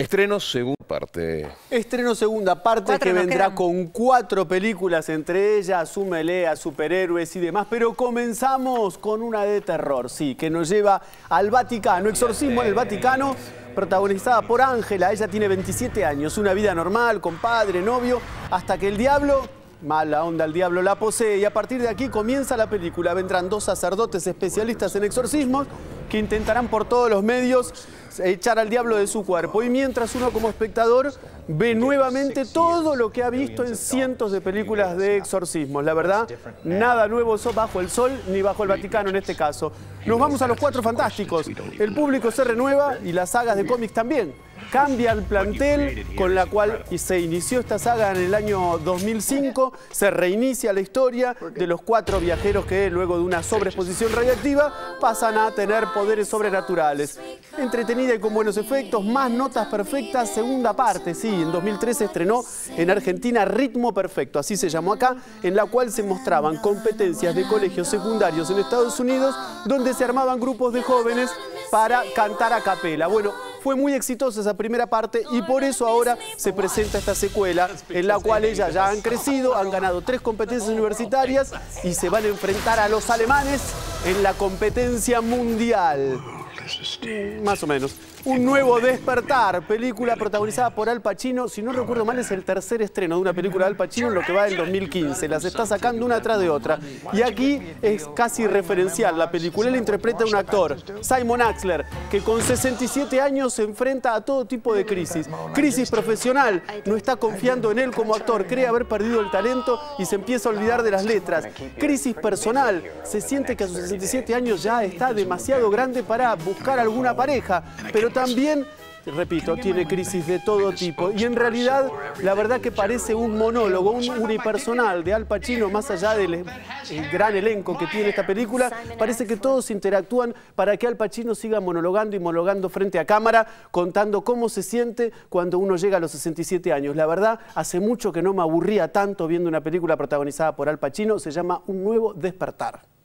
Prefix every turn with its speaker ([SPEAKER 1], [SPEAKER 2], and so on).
[SPEAKER 1] Estreno segunda parte.
[SPEAKER 2] Estreno segunda parte
[SPEAKER 3] Cuatro
[SPEAKER 2] que vendrá
[SPEAKER 3] quedan.
[SPEAKER 2] con cuatro películas, entre ellas Súmele a superhéroes y demás. Pero comenzamos con una de terror, sí, que nos lleva al Vaticano. Exorcismo en el Vaticano, protagonizada por Ángela. Ella tiene 27 años, una vida normal, con padre, novio, hasta que el diablo Mala onda, el diablo la posee y a partir de aquí comienza la película. Vendrán dos sacerdotes especialistas en exorcismos que intentarán por todos los medios echar al diablo de su cuerpo. Y mientras uno como espectador ve nuevamente todo lo que ha visto en cientos de películas de exorcismos. La verdad, nada nuevo bajo el sol ni bajo el Vaticano en este caso. Nos vamos a los cuatro fantásticos. El público se renueva y las sagas de cómics también. Cambia el plantel con la cual se inició esta saga en el año 2005, se reinicia la historia de los cuatro viajeros que luego de una sobreexposición radiactiva pasan a tener poderes sobrenaturales. Entretenida y con buenos efectos, más notas perfectas, segunda parte, sí, en 2013 estrenó en Argentina Ritmo Perfecto, así se llamó acá, en la cual se mostraban competencias de colegios secundarios en Estados Unidos donde se armaban grupos de jóvenes para cantar a capela. Bueno, fue muy exitosa esa primera parte y por eso ahora se presenta esta secuela en la cual ellas ya han crecido, han ganado tres competencias universitarias y se van a enfrentar a los alemanes en la competencia mundial. Más o menos. Un nuevo despertar, película protagonizada por Al Pacino. Si no recuerdo mal, es el tercer estreno de una película de Al Pacino en lo que va del 2015. Las está sacando una tras de otra. Y aquí es casi referencial la película. Él interpreta a un actor, Simon Axler, que con 67 años se enfrenta a todo tipo de crisis. Crisis profesional, no está confiando en él como actor, cree haber perdido el talento y se empieza a olvidar de las letras. Crisis personal, se siente que a sus 67 años ya está demasiado grande para buscar alguna pareja, pero también, repito, tiene crisis de todo tipo. Y en realidad, la verdad que parece un monólogo, un unipersonal de Al Pacino, más allá del eh, gran elenco que tiene esta película, parece que todos interactúan para que Al Pacino siga monologando y monologando frente a cámara, contando cómo se siente cuando uno llega a los 67 años. La verdad, hace mucho que no me aburría tanto viendo una película protagonizada por Al Pacino, se llama Un Nuevo Despertar.